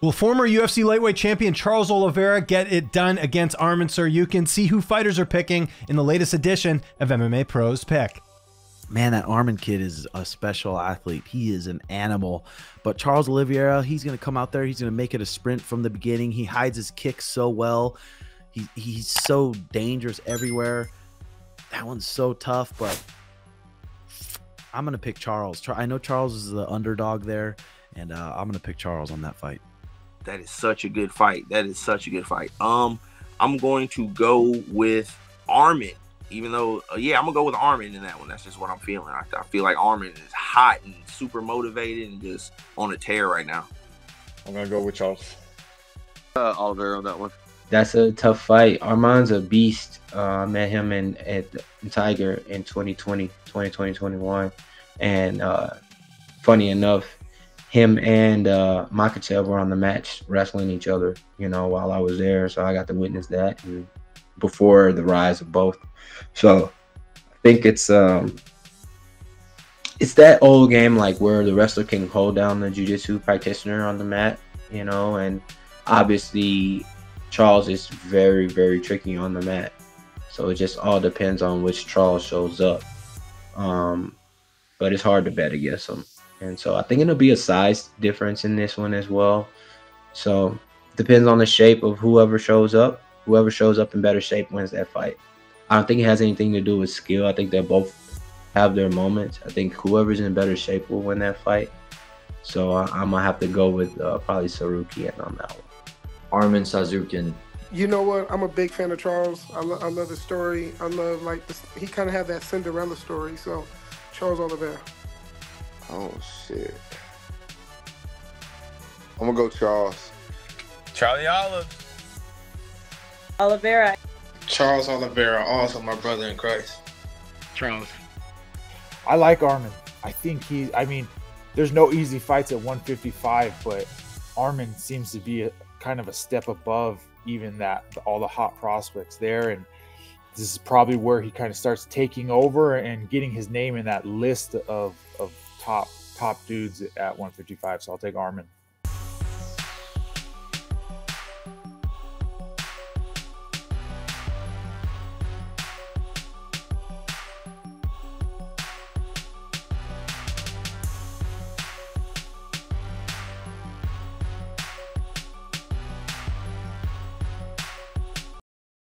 Will former UFC lightweight champion Charles Oliveira get it done against? You can see who fighters are picking in the latest edition of MMA Pros Pick. Man, that Arman kid is a special athlete. He is an animal. But Charles Oliveira, he's going to come out there. He's going to make it a sprint from the beginning. He hides his kicks so well. He, he's so dangerous everywhere. That one's so tough, but I'm going to pick Charles. I know Charles is the underdog there, and uh, I'm going to pick Charles on that fight. That is such a good fight. That is such a good fight. Um, I'm going to go with Arman, Even though, uh, yeah, I'm gonna go with Arman in that one. That's just what I'm feeling. I, I feel like Arman is hot and super motivated and just on a tear right now. I'm gonna go with Charles. Uh, Oliver on that one. That's a tough fight. Arman's a beast. Uh, met him in at Tiger in 2020, 2020, 21. And uh, funny enough, him and uh, Makhachev were on the match wrestling each other, you know, while I was there. So I got to witness that before the rise of both. So I think it's um it's that old game like where the wrestler can hold down the jiu-jitsu practitioner on the mat, you know, and obviously Charles is very, very tricky on the mat. So it just all depends on which Charles shows up. Um, but it's hard to bet against him. And so I think it'll be a size difference in this one as well. So depends on the shape of whoever shows up. Whoever shows up in better shape wins that fight. I don't think it has anything to do with skill. I think they both have their moments. I think whoever's in better shape will win that fight. So I, am gonna have to go with uh, probably Tsarukyan on that one. Arman Tsarukyan. You know what? I'm a big fan of Charles. I, lo- I love the story. I love like this, he kind of had that Cinderella story. So Charles Oliveira. Oh shit. I'm gonna go Charles. Charlie Olive. Oliveira. Charles Oliveira, also my brother in Christ. Charles. I like Arman. I think he. I mean, there's no easy fights at 155, but Arman seems to be a, kind of a step above even that all the hot prospects there, and this is probably where he kind of starts taking over and getting his name in that list of of top top dudes at 155. So I'll take Arman.